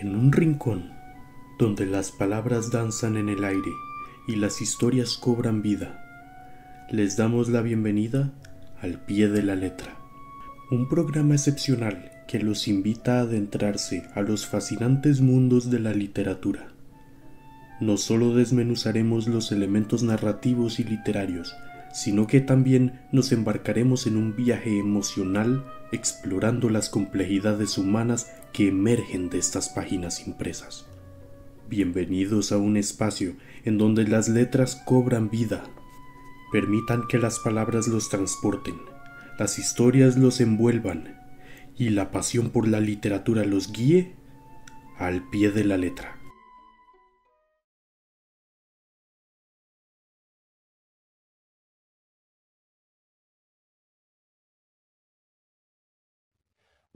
En un rincón donde las palabras danzan en el aire y las historias cobran vida, les damos la bienvenida al pie de la letra, un programa excepcional que los invita a adentrarse a los fascinantes mundos de la literatura. No solo desmenuzaremos los elementos narrativos y literarios, sino que también nos embarcaremos en un viaje emocional explorando las complejidades humanas que emergen de estas páginas impresas. Bienvenidos a un espacio en donde las letras cobran vida. Permitan que las palabras los transporten, las historias los envuelvan y la pasión por la literatura los guíe al pie de la letra.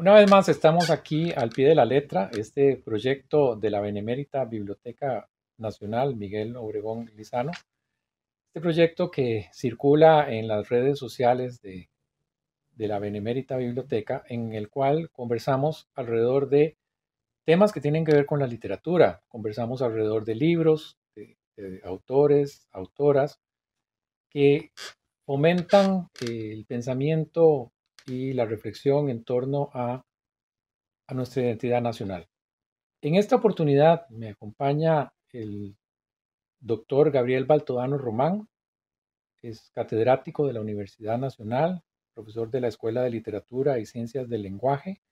Una vez más estamos aquí al pie de la letra, este proyecto de la Benemérita Biblioteca Nacional Miguel Obregón Lizano. Este proyecto que circula en las redes sociales de, de la Benemérita Biblioteca, en el cual conversamos alrededor de temas que tienen que ver con la literatura. Conversamos alrededor de libros, de, de autores, autoras, que fomentan el pensamiento y la reflexión en torno a, a nuestra identidad nacional. En esta oportunidad me acompaña el doctor Gabriel Baltodano Román, es catedrático de la Universidad Nacional, profesor de la Escuela de Literatura y Ciencias del Lenguaje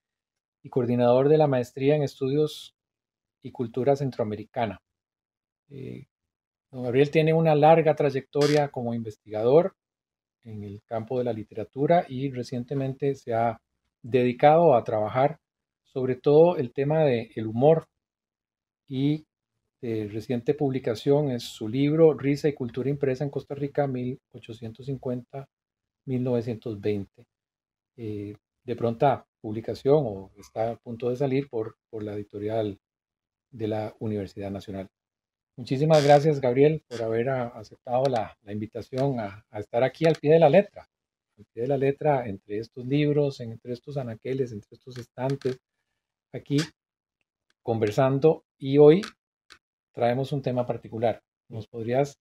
y coordinador de la maestría en Estudios y Cultura Centroamericana. Eh, don Gabriel tiene una larga trayectoria como investigador en el campo de la literatura y recientemente se ha dedicado a trabajar sobre todo el tema del el humor y de reciente publicación es su libro Risa y Cultura Impresa en Costa Rica 1850-1920. Eh, de pronta publicación o está a punto de salir por, por la editorial de la Universidad Nacional. Muchísimas gracias, Gabriel, por haber aceptado la, invitación a, estar aquí al pie de la letra, al pie de la letra, entre estos libros, entre estos anaqueles, entre estos estantes, aquí conversando. Y hoy traemos un tema particular. ¿Nos podrías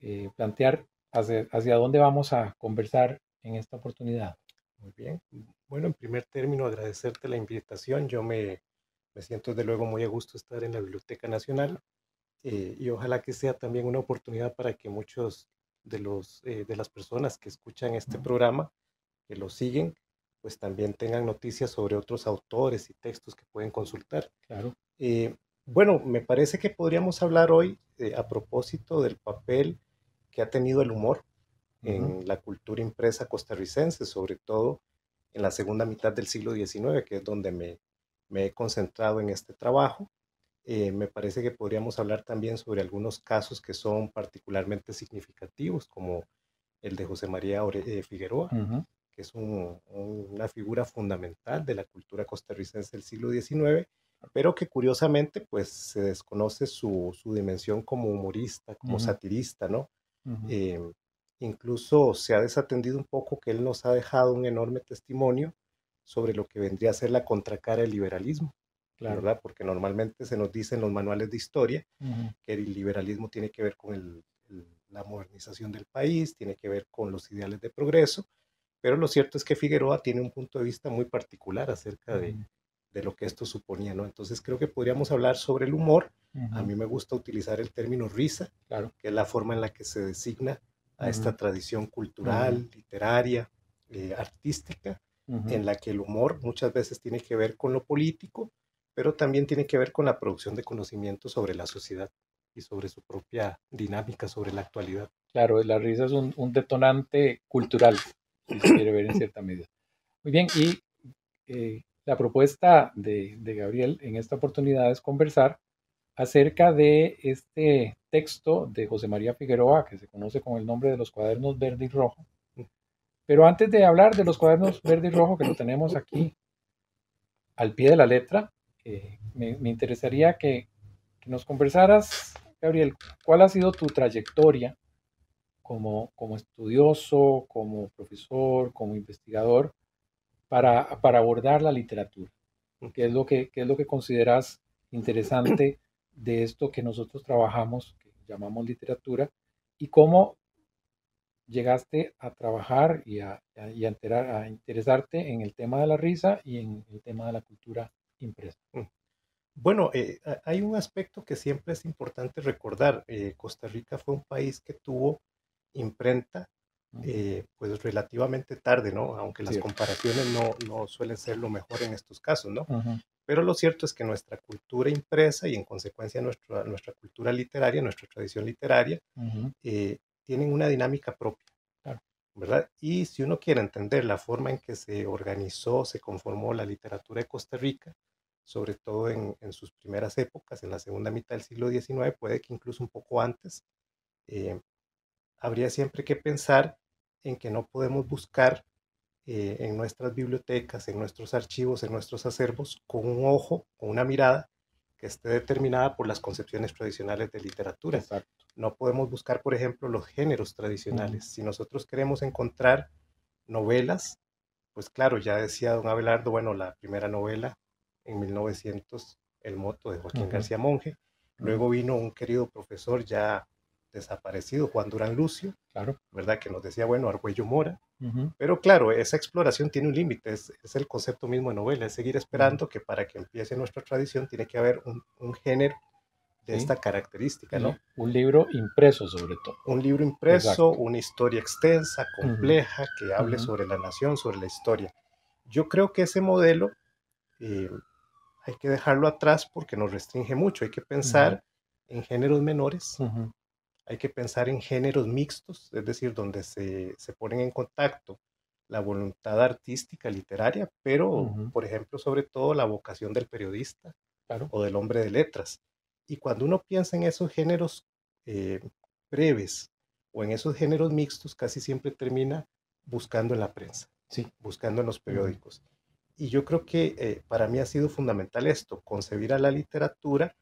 eh, plantear hacia, hacia dónde vamos a conversar en esta oportunidad? Muy bien. Bueno, en primer término, agradecerte la invitación. Yo me, me siento desde luego muy a gusto estar en la Biblioteca Nacional eh, y ojalá que sea también una oportunidad para que muchos de, los, eh, de las personas que escuchan este programa, que lo siguen, pues también tengan noticias sobre otros autores y textos que pueden consultar. Claro. Eh, bueno, me parece que podríamos hablar hoy a propósito del papel que ha tenido el humor en la cultura impresa costarricense, sobre todo en la segunda mitad del siglo XIX, que es donde me, me he concentrado en este trabajo. Eh, me parece que podríamos hablar también sobre algunos casos que son particularmente significativos, como el de José María eh, Figueroa, que es una figura fundamental de la cultura costarricense del siglo XIX, pero que curiosamente pues se desconoce su, dimensión como humorista, como satirista, ¿no? Em, incluso se ha desatendido un poco que él nos ha dejado un enorme testimonio sobre lo que vendría a ser la contracara del liberalismo. ¿Verdad? Porque normalmente se nos dice en los manuales de historia que el liberalismo tiene que ver con la modernización del país, tiene que ver con los ideales de progreso, pero lo cierto es que Figueroa tiene un punto de vista muy particular acerca de, lo que esto suponía, ¿no? Entonces creo que podríamos hablar sobre el humor. A mí me gusta utilizar el término risa, claro. que es la forma en la que se designa a esta tradición cultural, literaria, eh, artística, en la que el humor muchas veces tiene que ver con lo político, pero también tiene que ver con la producción de conocimiento sobre la sociedad y sobre su propia dinámica sobre la actualidad. Claro, la risa es un, detonante cultural, si se quiere ver en cierta medida. Muy bien, y eh, la propuesta de, de, Gabriel en esta oportunidad es conversar acerca de este texto de José María Figueroa, que se conoce con el nombre de los cuadernos verde y rojo. Mm. Pero antes de hablar de los cuadernos verde y rojo, que lo tenemos aquí al pie de la letra, eh, me, interesaría que, nos conversaras, Gabriel, cuál ha sido tu trayectoria como, como estudioso, como profesor, como investigador, para, para abordar la literatura. ¿Qué es lo que, es lo que consideras interesante de esto que nosotros trabajamos, que llamamos literatura, y cómo llegaste a trabajar y a, a interesarte en el tema de la risa y en el tema de la cultura impresa. Mm. Bueno, eh, hay un aspecto que siempre es importante recordar. Eh, Costa Rica fue un país que tuvo imprenta eh, pues relativamente tarde, ¿no? Aunque las comparaciones no, no, suelen ser lo mejor en estos casos, ¿no? Pero lo cierto es que nuestra cultura impresa y en consecuencia nuestra, nuestra cultura literaria, nuestra tradición literaria, tienen una dinámica propia, ¿verdad? Y si uno quiere entender la forma en que se organizó, se conformó la literatura de Costa Rica, sobre todo en, sus primeras épocas, en la segunda mitad del siglo XIX, puede que incluso un poco antes, eh, habría siempre que pensar en que no podemos buscar eh, en nuestras bibliotecas, en nuestros archivos, en nuestros acervos, con un ojo, con una mirada que esté determinada por las concepciones tradicionales de literatura. No podemos buscar, por ejemplo, los géneros tradicionales. Si nosotros queremos encontrar novelas, pues claro, ya decía don Abelardo, bueno, la primera novela en 1900 El moto de Joaquín García Monge. Luego vino un querido profesor ya desaparecido, Juan Durán Lucio, claro. ¿verdad? Que nos decía, bueno, Argüello Mora. Pero claro, esa exploración tiene un límite, es, el concepto mismo de novela, es seguir esperando que para que empiece nuestra tradición tiene que haber un, género de esta característica, ¿no? Un libro impreso sobre todo. Un libro impreso, una historia extensa, compleja, que hable sobre la nación, sobre la historia. Yo creo que ese modelo eh, hay que dejarlo atrás porque nos restringe mucho. Hay que pensar en géneros menores, hay que pensar en géneros mixtos, es decir, donde se, se ponen en contacto la voluntad artística, literaria, pero, por ejemplo, sobre todo la vocación del periodista o del hombre de letras. Y cuando uno piensa en esos géneros eh, breves o en esos géneros mixtos, casi siempre termina buscando en la prensa, sí. buscando en los periódicos. Y yo creo que eh, para mí ha sido fundamental esto, concebir a la literatura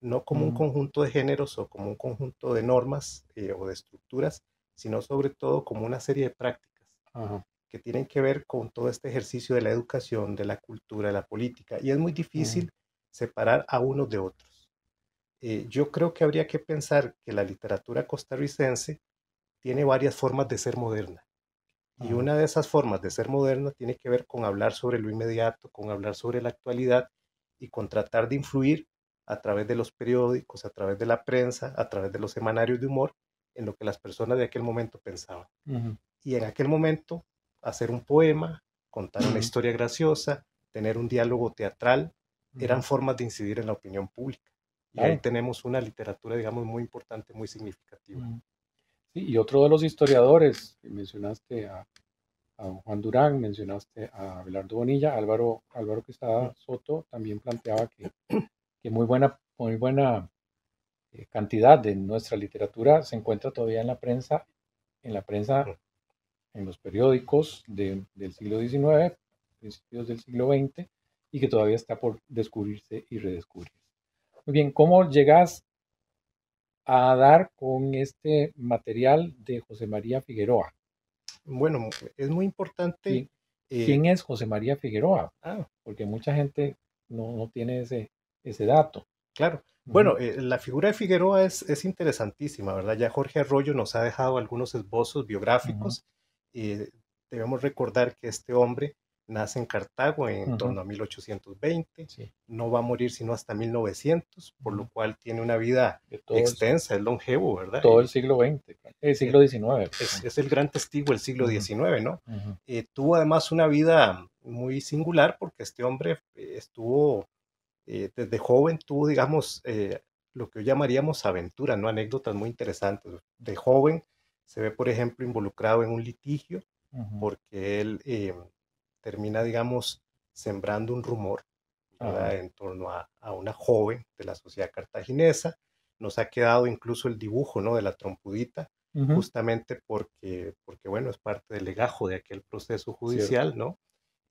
no como un conjunto de géneros o como un conjunto de normas eh, o de estructuras, sino sobre todo como una serie de prácticas que tienen que ver con todo este ejercicio de la educación, de la cultura, de la política. Y es muy difícil separar a unos de otros. Eh, yo creo que habría que pensar que la literatura costarricense tiene varias formas de ser moderna. Y una de esas formas de ser moderna tiene que ver con hablar sobre lo inmediato, con hablar sobre la actualidad y con tratar de influir a través de los periódicos, a través de la prensa, a través de los semanarios de humor, en lo que las personas de aquel momento pensaban. Y en aquel momento, hacer un poema, contar una historia graciosa, tener un diálogo teatral, eran formas de incidir en la opinión pública. Y ahí tenemos una literatura, digamos, muy importante, muy significativa y otro de los historiadores, mencionaste a, Juan Durán, mencionaste a Abelardo Bonilla, Álvaro, Álvaro Quesada Soto también planteaba que, que muy buena, muy buena eh, cantidad de nuestra literatura se encuentra todavía en la prensa, en la prensa, en los periódicos del siglo XIX, principios del siglo XX, y que todavía está por descubrirse y redescubrirse. Muy bien, ¿cómo llegas a dar con este material de José María Figueroa? Bueno, es muy importante. Eh, ¿Quién es José María Figueroa? Ah. Porque mucha gente no, tiene ese, ese dato. Claro. Bueno, eh, la figura de Figueroa es, es, interesantísima, ¿verdad? Ya Jorge Arroyo nos ha dejado algunos esbozos biográficos y debemos recordar que este hombre nace en Cartago en torno a 1820, no va a morir sino hasta 1900, por lo cual tiene una vida extensa, es longevo, ¿verdad? Todo el siglo XX, el siglo XIX. Es, el gran testigo del siglo XIX, ¿no? Eh, tuvo además una vida muy singular porque este hombre eh, estuvo, eh, desde joven tuvo, digamos, lo que hoy llamaríamos aventura, ¿no? Anécdotas muy interesantes. De joven se ve, por ejemplo, involucrado en un litigio porque él termina, digamos, sembrando un rumor en torno a, una joven de la sociedad cartaginesa. Nos ha quedado incluso el dibujo ¿no? de la trompudita, justamente porque, porque, bueno, es parte del legajo de aquel proceso judicial, ¿no?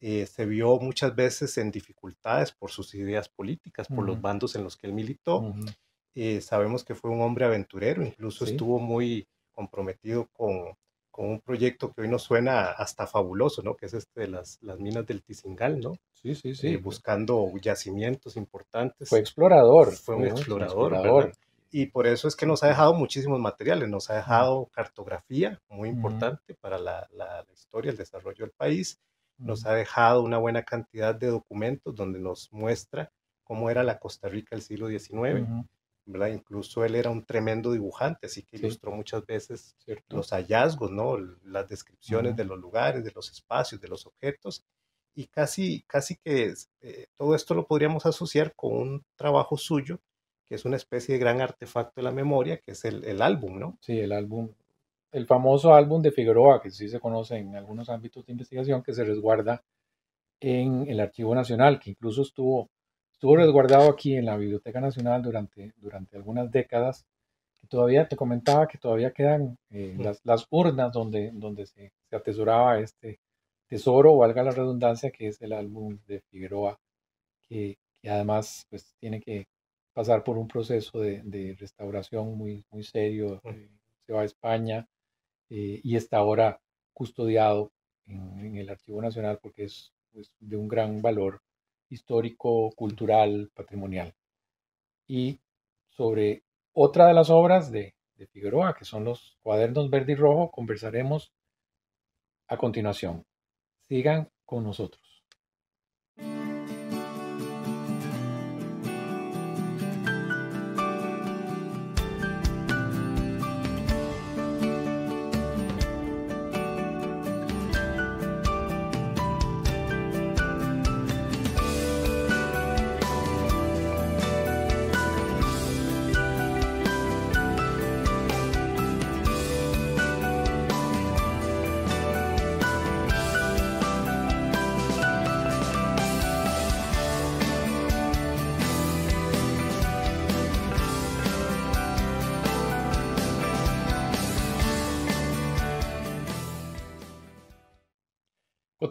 Eh, se vio muchas veces en dificultades por sus ideas políticas, por los bandos en los que él militó. Eh, sabemos que fue un hombre aventurero, incluso estuvo muy comprometido con, con un proyecto que hoy nos suena hasta fabuloso, ¿no? Que es este de las, las minas del Tizingal, ¿no? Sí, sí, sí. Eh, buscando yacimientos importantes. Fue explorador. Fue un explorador. Y por eso es que nos ha dejado muchísimos materiales, nos ha dejado cartografía, muy importante para la, la, historia, el desarrollo del país, nos ha dejado una buena cantidad de documentos donde nos muestra cómo era la Costa Rica del siglo XIX. ¿Verdad? Incluso él era un tremendo dibujante, así que ilustró muchas veces los hallazgos, ¿no? Las descripciones de los lugares, de los espacios, de los objetos. Y casi, casi que eh, todo esto lo podríamos asociar con un trabajo suyo, que es una especie de gran artefacto de la memoria, que es el, el álbum, ¿no? Sí, el álbum, el famoso álbum de Figueroa, que sí se conoce en algunos ámbitos de investigación, que se resguarda en el Archivo Nacional, que incluso estuvo estuvo resguardado aquí en la Biblioteca Nacional durante, durante algunas décadas. Y todavía te comentaba que todavía quedan eh, las, las, urnas donde, donde se, se, atesoraba este tesoro, valga la redundancia, que es el álbum de Figueroa, que, que además pues, tiene que pasar por un proceso de, de restauración muy, muy serio. Eh, se va a España eh, y está ahora custodiado en, en, el Archivo Nacional porque es pues, de un gran valor histórico, cultural, patrimonial. Y sobre otra de las obras de, de Figueroa, que son los cuadernos verde y rojo, conversaremos a continuación. Sigan con nosotros.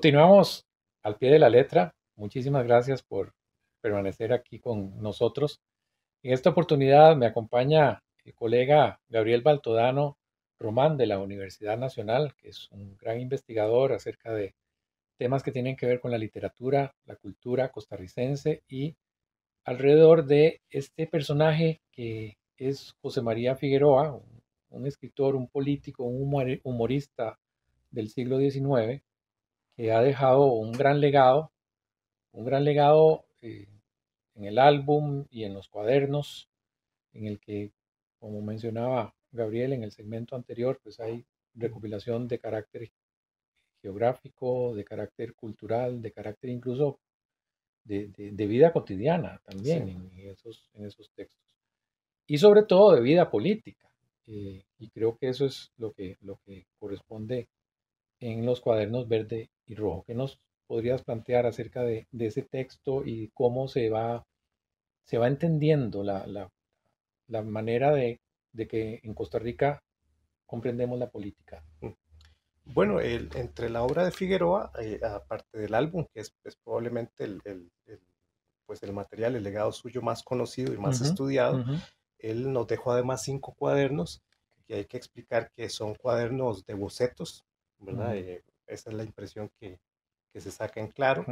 Continuamos al pie de la letra. Muchísimas gracias por permanecer aquí con nosotros. En esta oportunidad me acompaña el colega Gabriel Baltodano Román de la Universidad Nacional, que es un gran investigador acerca de temas que tienen que ver con la literatura, la cultura costarricense y alrededor de este personaje que es José María Figueroa, un escritor, un político, un humorista del siglo XIX, que ha dejado un gran legado, un gran legado eh, en el álbum y en los cuadernos, en el que, como mencionaba Gabriel en el segmento anterior, pues hay recopilación de carácter geográfico, de carácter cultural, de carácter incluso de, vida cotidiana también en, esos, en esos textos. Y sobre todo de vida política. Eh, y creo que eso es lo que, lo que corresponde en los cuadernos verde y rojo. ¿Qué nos podrías plantear acerca de, ese texto y cómo se va, se va entendiendo la, la, manera de, que en Costa Rica comprendemos la política? Mm. Bueno, el, entre la obra de Figueroa, eh, aparte del álbum, que es, probablemente el, pues el material, el legado suyo más conocido y más estudiado, él nos dejó además cinco cuadernos que hay que explicar que son cuadernos de bocetos eh, esa es la impresión que, se saca en claro.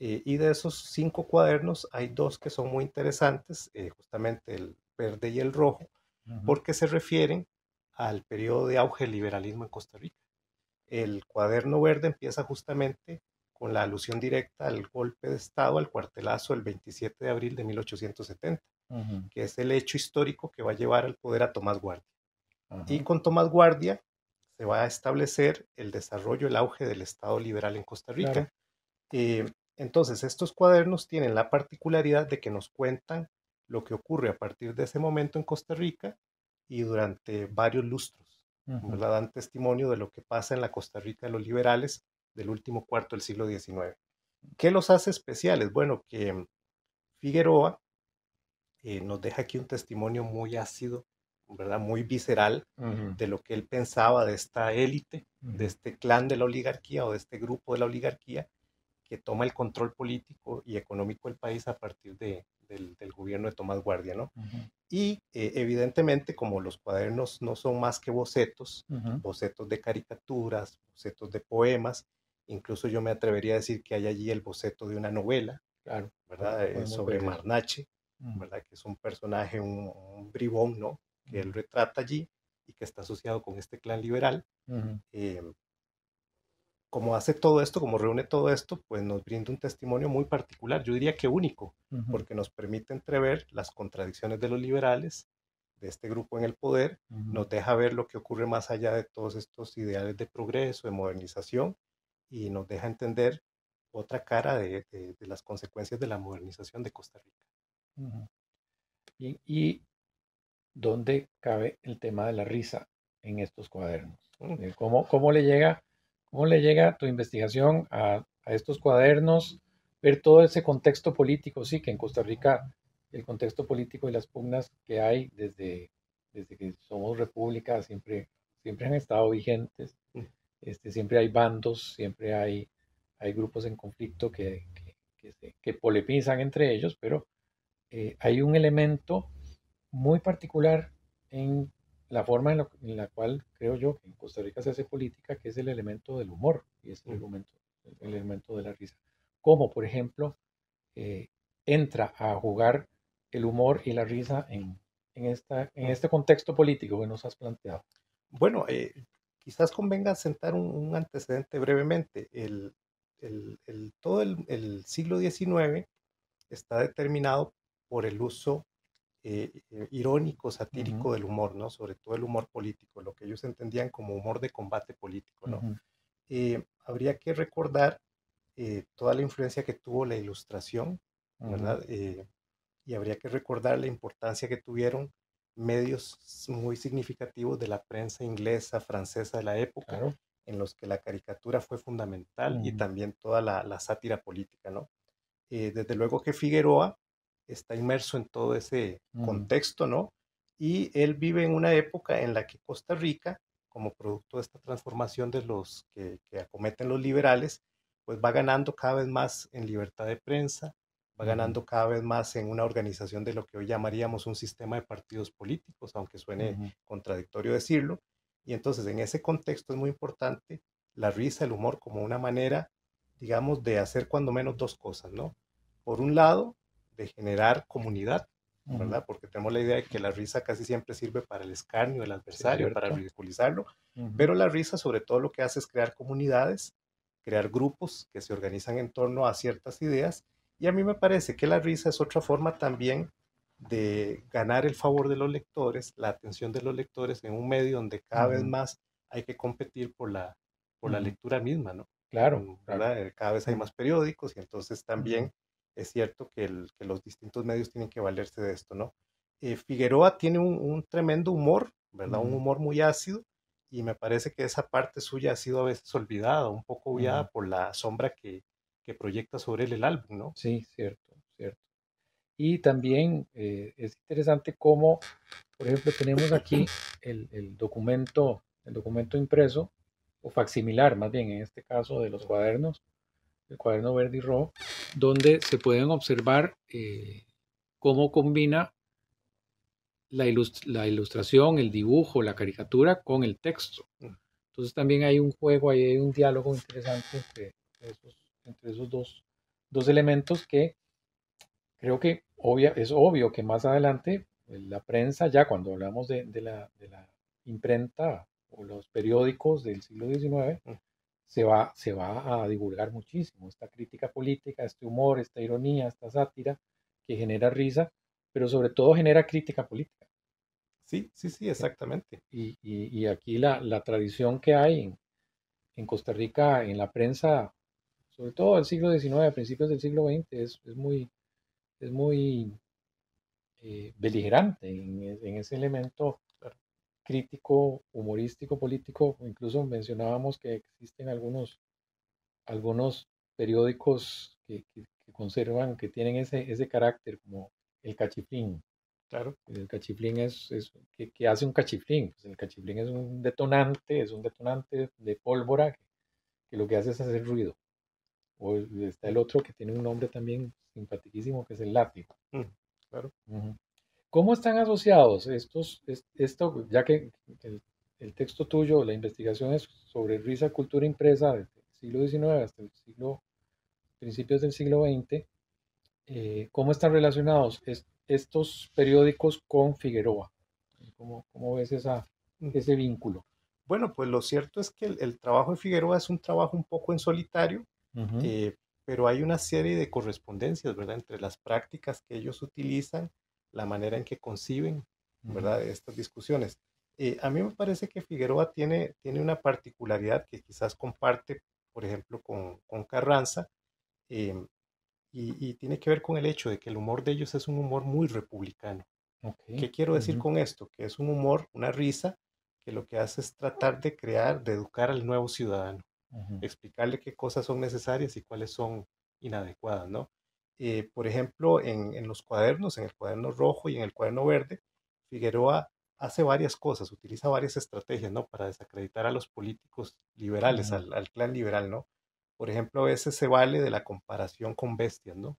Eh, y de esos cinco cuadernos hay dos que son muy interesantes, eh, justamente el verde y el rojo, porque se refieren al periodo de auge del liberalismo en Costa Rica. El cuaderno verde empieza justamente con la alusión directa al golpe de Estado, al cuartelazo del 27 de abril de 1870, que es el hecho histórico que va a llevar al poder a Tomás Guardia. Y con Tomás Guardia se va a establecer el desarrollo, el auge del Estado liberal en Costa Rica. Eh, entonces, estos cuadernos tienen la particularidad de que nos cuentan lo que ocurre a partir de ese momento en Costa Rica y durante varios lustros. Dan testimonio de lo que pasa en la Costa Rica de los liberales del último cuarto del siglo XIX. ¿Qué los hace especiales? Bueno, que Figueroa eh, nos deja aquí un testimonio muy ácido ¿verdad? Muy visceral de lo que él pensaba de esta élite, de este clan de la oligarquía o de este grupo de la oligarquía, que toma el control político y económico del país a partir de, del, gobierno de Tomás Guardia, ¿no? Y eh, evidentemente, como los cuadernos no son más que bocetos, bocetos de caricaturas, bocetos de poemas, incluso yo me atrevería a decir que hay allí el boceto de una novela, claro, ¿verdad? Eh, sobre Marnache, ¿verdad? Que es un personaje, un, bribón, ¿no? Que él retrata allí y que está asociado con este clan liberal como hace todo esto, como reúne todo esto, pues nos brinda un testimonio muy particular, yo diría que único, porque nos permite entrever las contradicciones de los liberales, de este grupo en el poder, nos deja ver lo que ocurre más allá de todos estos ideales de progreso, de modernización, y nos deja entender otra cara de, las consecuencias de la modernización de Costa Rica. y, dónde cabe el tema de la risa en estos cuadernos? Mm. Eh, ¿Cómo, ¿Cómo le llega ¿Cómo le llega tu investigación a, estos cuadernos? Ver todo ese contexto político, sí, que en Costa Rica el contexto político y las pugnas que hay desde, desde que somos república siempre, siempre han estado vigentes. Mm. Este, siempre hay bandos, siempre hay, hay grupos en conflicto que, que, polemizan entre ellos, pero eh, hay un elemento muy particular en la forma en, la cual creo yo que en Costa Rica se hace política, que es el elemento del humor y es el, elemento, el elemento de la risa. Como, por ejemplo, eh, entra a jugar el humor y la risa en, en, esta, en este contexto político que nos has planteado. Bueno, eh, quizás convenga sentar un, antecedente brevemente. El, el, todo el, siglo XIX está determinado por el uso eh, eh, irónico, satírico del humor, ¿no? Sobre todo el humor político, lo que ellos entendían como humor de combate político, ¿no? Eh, habría que recordar toda la influencia que tuvo la ilustración, ¿verdad? y habría que recordar la importancia que tuvieron medios muy significativos de la prensa inglesa, francesa de la época, en los que la caricatura fue fundamental y también toda la, la sátira política, ¿no? desde luego que Figueroa está inmerso en todo ese contexto, ¿no? Y él vive en una época en la que Costa Rica, como producto de esta transformación de los que, acometen los liberales, pues va ganando cada vez más en libertad de prensa, va ganando cada vez más en una organización de lo que hoy llamaríamos un sistema de partidos políticos, aunque suene contradictorio decirlo. Y entonces en ese contexto es muy importante la risa, el humor como una manera, digamos, de hacer cuando menos dos cosas, ¿no? Por un lado, de generar comunidad, ¿verdad? Porque tenemos la idea de que la risa casi siempre sirve para el escarnio del adversario, para ridiculizarlo, pero la risa sobre todo lo que hace es crear comunidades, crear grupos que se organizan en torno a ciertas ideas, y a mí me parece que la risa es otra forma también de ganar el favor de los lectores, la atención de los lectores en un medio donde cada vez más hay que competir por la, por la lectura misma, ¿no? Claro, cada vez hay más periódicos y entonces también es cierto que, los distintos medios tienen que valerse de esto, ¿no? Eh, Figueroa tiene un, tremendo humor, ¿verdad? Un humor muy ácido y me parece que esa parte suya ha sido a veces olvidada, un poco obviada por la sombra que, proyecta sobre él el álbum, ¿no? Sí, cierto, cierto. Y también eh, es interesante cómo, por ejemplo, tenemos aquí el, el, documento, el documento impreso, o facsimilar más bien en este caso de los cuadernos, el cuaderno verde y rojo, donde se pueden observar eh, cómo combina la, ilustración, el dibujo, la caricatura con el texto. Mm. Entonces también hay un juego, hay un diálogo interesante entre esos, dos, elementos que creo que es obvio que más adelante eh, la prensa, ya cuando hablamos de, la, de la imprenta o los periódicos del siglo XIX, se va, se va a divulgar muchísimo. Esta crítica política, este humor, esta ironía, esta sátira que genera risa, pero sobre todo genera crítica política. Sí, sí, sí, exactamente. Y, y, aquí la, la, tradición que hay en, en, Costa Rica, en la prensa, sobre todo del siglo XIX, a principios del siglo XX, es, es muy, es muy eh, beligerante en, en, ese elemento crítico, humorístico, político, incluso mencionábamos que existen algunos, algunos periódicos que, conservan, que tienen ese, ese carácter, como el cachiflín. Claro. El cachiflín es, es que, hace un cachiflín. Pues el cachiflín es un detonante, es un detonante de pólvora que, lo que hace es hacer ruido. o está el otro que tiene un nombre también simpaticísimo, que es el látigo. Mm, claro. ¿Cómo están asociados estos, esto, ya que el, el, texto tuyo, la investigación es sobre risa cultura impresa desde el siglo XIX hasta el siglo, principios del siglo XX, eh, ¿cómo están relacionados estos periódicos con Figueroa? ¿Cómo, cómo ves esa, mm. ese vínculo? Bueno, pues lo cierto es que el, trabajo de Figueroa es un trabajo un poco en solitario, eh, pero hay una serie de correspondencias, ¿verdad?, entre las prácticas que ellos utilizan, la manera en que conciben, ¿verdad?, estas discusiones. Eh, a mí me parece que Figueroa tiene, tiene una particularidad que quizás comparte, por ejemplo, con, con Carranza, em, y, tiene que ver con el hecho de que el humor de ellos es un humor muy republicano. ¿Qué quiero decir con esto? Que es un humor, una risa, que lo que hace es tratar de crear, de educar al nuevo ciudadano, explicarle qué cosas son necesarias y cuáles son inadecuadas, ¿no? Eh, por ejemplo, en, los cuadernos, en el cuaderno rojo y en el cuaderno verde, Figueroa hace varias cosas, utiliza varias estrategias, ¿no? Para desacreditar a los políticos liberales, al, al, clan liberal, ¿no? Por ejemplo, a veces se vale de la comparación con bestias, ¿no?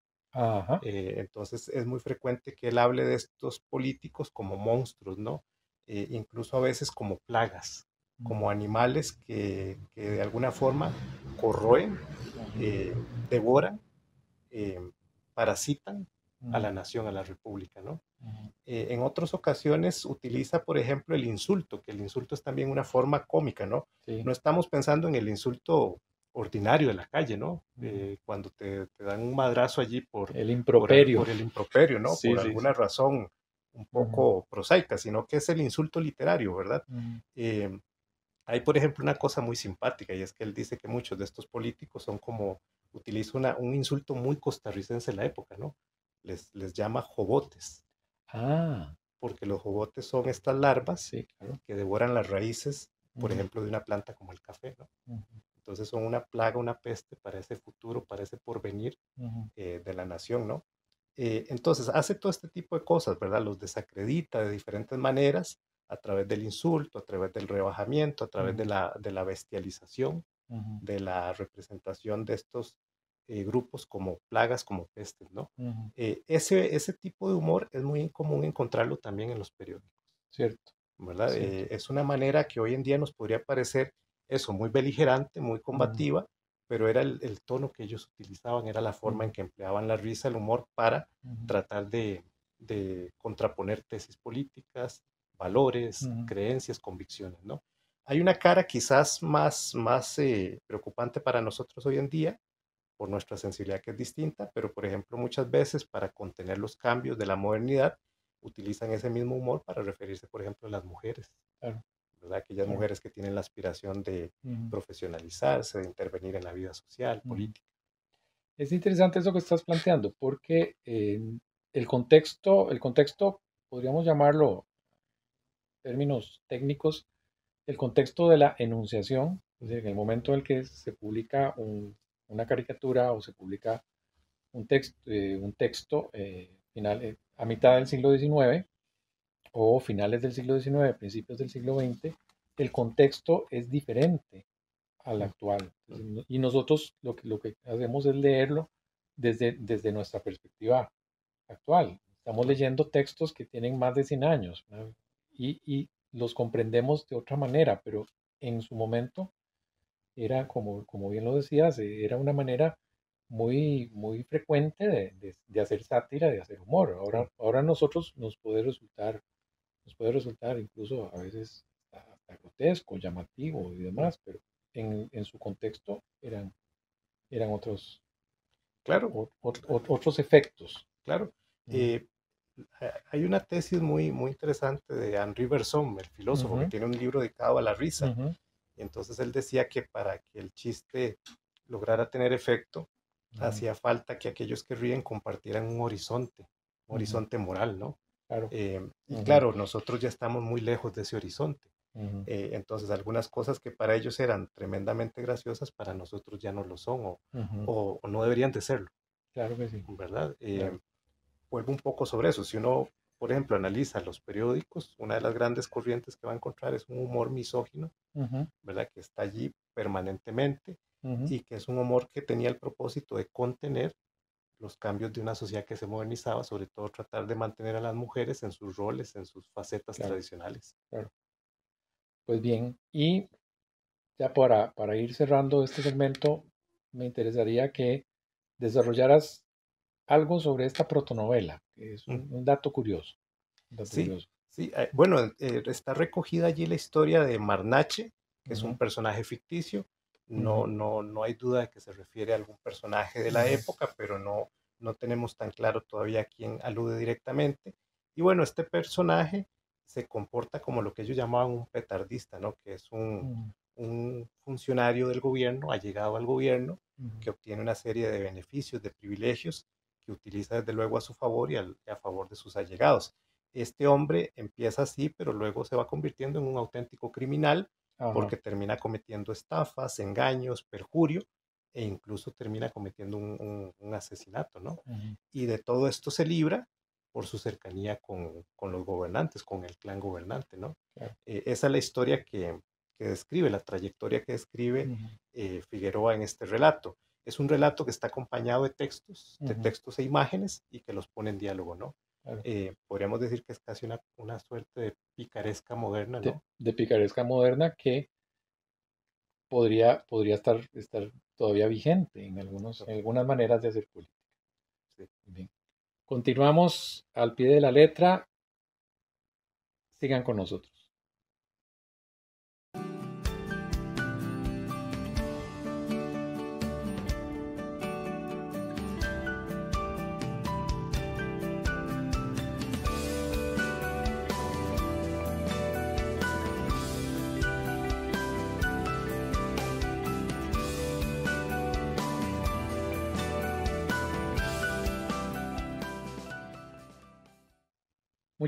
Eh, entonces es muy frecuente que él hable de estos políticos como monstruos, ¿no? Eh, incluso a veces como plagas, como animales que, de alguna forma corroen, eh, devoran, eh, parasitan a la nación, a la república, ¿no? en otras ocasiones utiliza, por ejemplo, el insulto, que el insulto es también una forma cómica, ¿no? No estamos pensando en el insulto ordinario de la calle, ¿no? cuando te, dan un madrazo allí por el improperio, por, el improperio, ¿no? por alguna razón un poco prosaica, sino que es el insulto literario, ¿verdad? Eh, hay, por ejemplo, una cosa muy simpática y es que él dice que muchos de estos políticos son como, utiliza un insulto muy costarricense en la época, ¿no? Les, les llama jobotes. Ah. Porque los jobotes son estas larvas que devoran las raíces, por ejemplo, de una planta como el café, ¿no? Entonces son una plaga, una peste para ese futuro, para ese porvenir eh, de la nación, ¿no? Eh, entonces, hace todo este tipo de cosas, ¿verdad? Los desacredita de diferentes maneras, a través del insulto, a través del rebajamiento, a través de, la, de la bestialización, de la representación de estos eh, grupos como plagas, como pestes, ¿no? Eh, ese, ese tipo de humor es muy común encontrarlo también en los periódicos. Cierto. ¿Verdad? es una manera que hoy en día nos podría parecer eso, muy beligerante, muy combativa, pero era el, tono que ellos utilizaban, era la forma en que empleaban la risa, el humor para tratar de, contraponer tesis políticas, valores, creencias, convicciones, ¿no? Hay una cara quizás más, más eh, preocupante para nosotros hoy en día, por nuestra sensibilidad que es distinta, pero por ejemplo muchas veces para contener los cambios de la modernidad utilizan ese mismo humor para referirse, por ejemplo, a las mujeres. Claro. Aquellas mujeres que tienen la aspiración de profesionalizarse, de intervenir en la vida social, política. Es interesante eso que estás planteando, porque el contexto, el contexto, podríamos llamarlo, términos técnicos, el contexto de la enunciación, en el momento en el que se publica una caricatura o se publica un texto, eh, un texto eh, final, eh, a mitad del siglo XIX, o finales del siglo XIX, principios del siglo XX, el contexto es diferente al actual. Y nosotros lo que, lo que hacemos es leerlo desde, desde nuestra perspectiva actual. Estamos leyendo textos que tienen más de 100 años y, y, los comprendemos de otra manera, pero en su momento era, como, como bien lo decías, era una manera muy, muy frecuente de, de, hacer sátira, de hacer humor. Ahora, ahora nosotros nos puede resultar nos puede resultar incluso a veces hasta, grotesco, llamativo y demás, pero en, en, su contexto eran, eran otros, claro. otros efectos. Claro. Eh, hay una tesis muy, muy interesante de Henri Bergson, el filósofo, que tiene un libro dedicado a la risa. Y entonces él decía que para que el chiste lograra tener efecto, hacía falta que aquellos que ríen compartieran un horizonte, un horizonte moral, ¿no? Eh, y claro, nosotros ya estamos muy lejos de ese horizonte. Eh, entonces, algunas cosas que para ellos eran tremendamente graciosas, para nosotros ya no lo son o, o, no deberían de serlo. Claro que sí. ¿Verdad? Eh, vuelvo un poco sobre eso. Si uno, por ejemplo, analiza los periódicos, una de las grandes corrientes que va a encontrar es un humor misógino, ¿verdad? Que está allí permanentemente. y que es un humor que tenía el propósito de contener los cambios de una sociedad que se modernizaba, sobre todo tratar de mantener a las mujeres en sus roles, en sus facetas tradicionales. Claro. Pues bien, y ya para, para ir cerrando este segmento, me interesaría que desarrollaras algo sobre esta protonovela, que es un, dato curioso. sí, sí eh, bueno, eh, está recogida allí la historia de Marnache, que es un personaje ficticio, no, no, no hay duda de que se refiere a algún personaje de la época, pero no, no tenemos tan claro todavía a quién alude directamente. Y bueno, este personaje se comporta como lo que ellos llamaban un petardista, ¿no? Que es un, un funcionario del gobierno, ha llegado al gobierno, que obtiene una serie de beneficios, de privilegios, que utiliza desde luego a su favor y, a favor de sus allegados. Este hombre empieza así, pero luego se va convirtiendo en un auténtico criminal porque termina cometiendo estafas, engaños, perjurio e incluso termina cometiendo un, asesinato, ¿no? Y de todo esto se libra por su cercanía con, los gobernantes, con el clan gobernante, ¿no? Eh, esa es la historia que, describe, la trayectoria que describe eh, Figueroa en este relato. Es un relato que está acompañado de textos, de textos e imágenes y que los pone en diálogo, ¿no? Eh, podríamos decir que es casi una, una suerte de picaresca moderna, ¿no? De, picaresca moderna que podría, podría estar, estar todavía vigente en, algunos, en algunas maneras de hacer política. Bien. Continuamos al pie de la letra. Sigan con nosotros.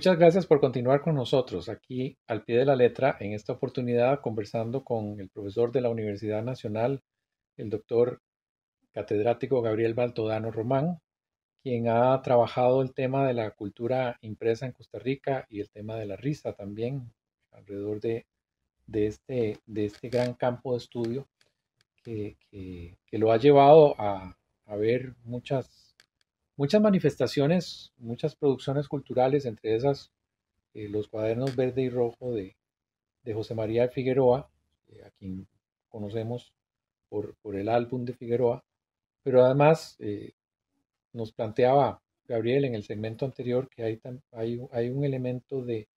Muchas gracias por continuar con nosotros aquí al pie de la letra, en esta oportunidad conversando con el profesor de la Universidad Nacional, el doctor catedrático Gabriel Baltodano Román, quien ha trabajado el tema de la cultura impresa en Costa Rica y el tema de la risa también alrededor de, este, de este gran campo de estudio que, lo ha llevado a, a ver muchas muchas manifestaciones, muchas producciones culturales, entre esas eh, los cuadernos verde y rojo de, José María de Figueroa, eh, a quien conocemos por, el álbum de Figueroa, pero además eh, nos planteaba Gabriel en el segmento anterior que hay, hay, hay un elemento de,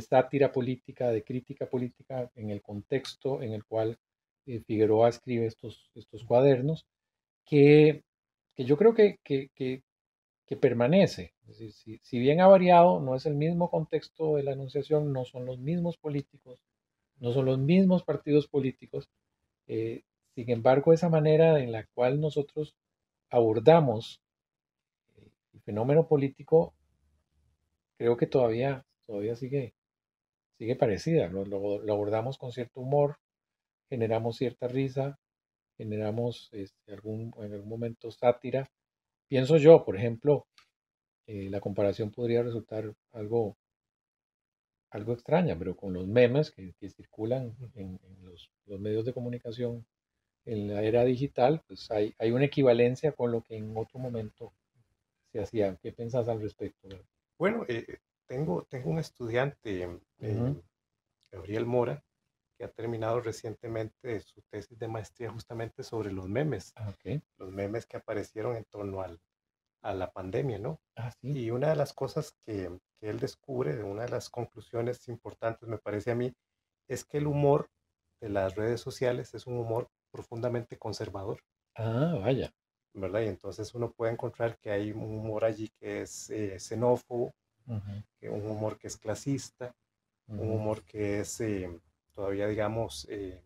sátira política, de crítica política en el contexto en el cual Figueroa escribe estos, estos cuadernos, que, que yo creo que, que permanece. si, bien ha variado, no es el mismo contexto de la enunciación, no son los mismos políticos, no son los mismos partidos políticos. Eh, sin embargo, esa manera en la cual nosotros abordamos el fenómeno político, creo que todavía, todavía sigue, sigue parecida. Lo, lo, abordamos con cierto humor, generamos cierta risa, generamos este, algún, en algún momento sátira, Pienso yo, por ejemplo, eh, la comparación podría resultar algo, algo extraña, pero con los memes que, circulan en, los, medios de comunicación en la era digital, pues hay, hay una equivalencia con lo que en otro momento se hacía. ¿Qué pensás al respecto? Bueno, eh, tengo, tengo un estudiante, eh, Gabriel Mora, que ha terminado recientemente su tesis de maestría justamente sobre los memes. Ah, los memes que aparecieron en torno al, a la pandemia, ¿no? Ah, y una de las cosas que, que, él descubre, una de las conclusiones importantes, me parece a mí, es que el humor de las redes sociales es un humor profundamente conservador. Ah, vaya. ¿Verdad? Y entonces uno puede encontrar que hay un humor allí que es eh, xenófobo, que un humor que es clasista, un humor que es eh, todavía, digamos, eh,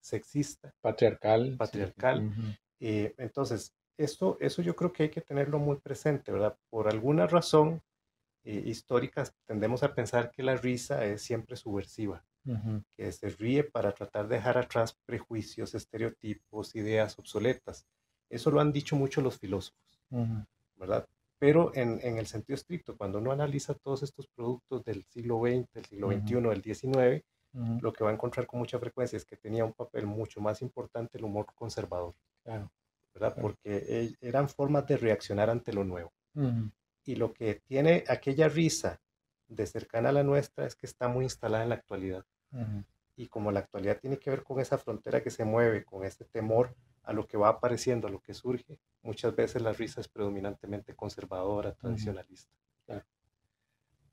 sexista. Patriarcal. Patriarcal. Eh, entonces, esto, eso yo creo que hay que tenerlo muy presente, ¿verdad? Por alguna razón eh, histórica tendemos a pensar que la risa es siempre subversiva, que se ríe para tratar de dejar atrás prejuicios, estereotipos, ideas obsoletas. Eso lo han dicho mucho los filósofos, ¿verdad? Pero en, en, el sentido estricto, cuando uno analiza todos estos productos del siglo XX, del siglo XXI, del XIX, lo que va a encontrar con mucha frecuencia es que tenía un papel mucho más importante el humor conservador. ¿verdad? Porque e, eran formas de reaccionar ante lo nuevo. Y lo que tiene aquella risa de cercana a la nuestra es que está muy instalada en la actualidad. Y como la actualidad tiene que ver con esa frontera que se mueve, con ese temor a lo que va apareciendo, a lo que surge, muchas veces la risa es predominantemente conservadora, tradicionalista.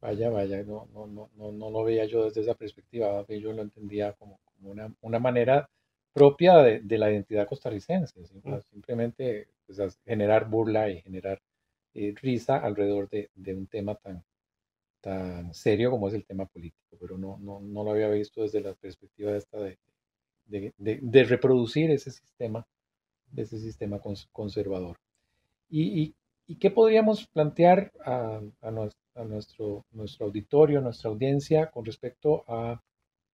Vaya, vaya, no, no, no, no, no lo veía yo desde esa perspectiva, yo lo entendía como, como una, una, manera propia de, de, la identidad costarricense, simplemente pues, generar burla y generar eh, risa alrededor de, de, un tema tan, tan serio como es el tema político, pero no, no, no lo había visto desde la perspectiva esta de, de, de, reproducir ese sistema, de ese sistema conservador. ¿Y, y, y qué podríamos plantear a, a, a nuestro, nuestro auditorio, nuestra audiencia con respecto a,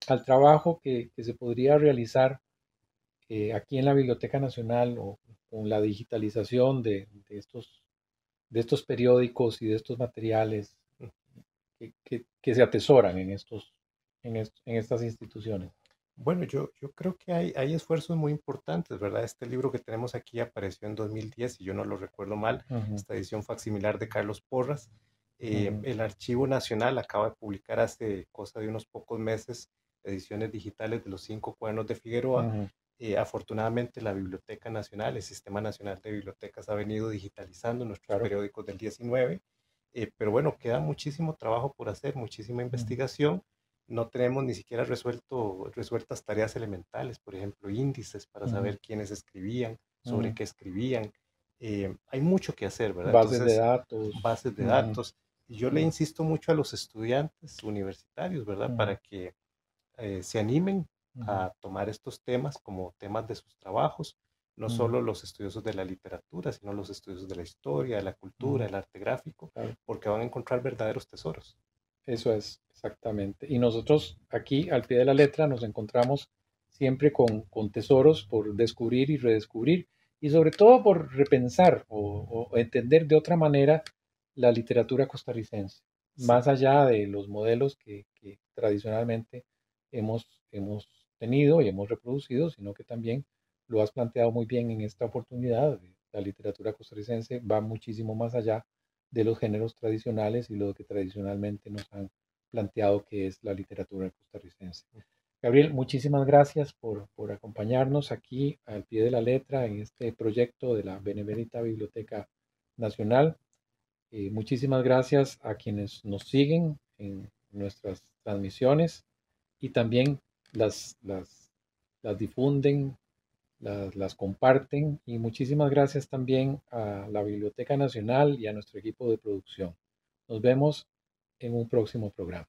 al trabajo que, que, se podría realizar eh, aquí en la Biblioteca Nacional o con la digitalización de, de, estos, de estos periódicos y de estos materiales que, que, que se atesoran en, estos, en, en, estas instituciones. Bueno, yo, yo creo que hay, hay esfuerzos muy importantes, ¿verdad? Este libro que tenemos aquí apareció en 2010, y yo no lo recuerdo mal. Uh -huh. Esta edición facsimilar de Carlos Porras. Eh, el Archivo Nacional acaba de publicar hace cosa de unos pocos meses ediciones digitales de los cinco cuadernos de Figueroa. Uh -huh. eh, afortunadamente la Biblioteca Nacional, el Sistema Nacional de Bibliotecas ha venido digitalizando nuestros claro. periódicos del 19, eh, pero bueno, queda muchísimo trabajo por hacer, muchísima investigación. Uh -huh. No tenemos ni siquiera resuelto, resueltas tareas elementales, por ejemplo, índices para saber quiénes escribían, sobre qué escribían. Eh, hay mucho que hacer, ¿verdad? Bases Entonces, de datos. Bases de datos. Yo le insisto mucho a los estudiantes universitarios, ¿verdad? Uh -huh. Para que eh, se animen uh -huh. a tomar estos temas como temas de sus trabajos, no uh -huh. solo los estudiosos de la literatura, sino los estudiosos de la historia, de la cultura, el arte gráfico, porque van a encontrar verdaderos tesoros. Eso es, exactamente. Y nosotros aquí, al pie de la letra, nos encontramos siempre con, con tesoros por descubrir y redescubrir, y sobre todo por repensar o, o entender de otra manera la literatura costarricense, más allá de los modelos que, que, tradicionalmente hemos, hemos tenido y hemos reproducido, sino que también lo has planteado muy bien en esta oportunidad. La literatura costarricense va muchísimo más allá de los géneros tradicionales y lo que tradicionalmente nos han planteado que es la literatura costarricense. Gabriel, muchísimas gracias por, por acompañarnos aquí al pie de la letra en este proyecto de la Benemérita Biblioteca Nacional. Eh, muchísimas gracias a quienes nos siguen en nuestras transmisiones y también las, las, las difunden, las, las, comparten y muchísimas gracias también a la Biblioteca Nacional y a nuestro equipo de producción. Nos vemos en un próximo programa.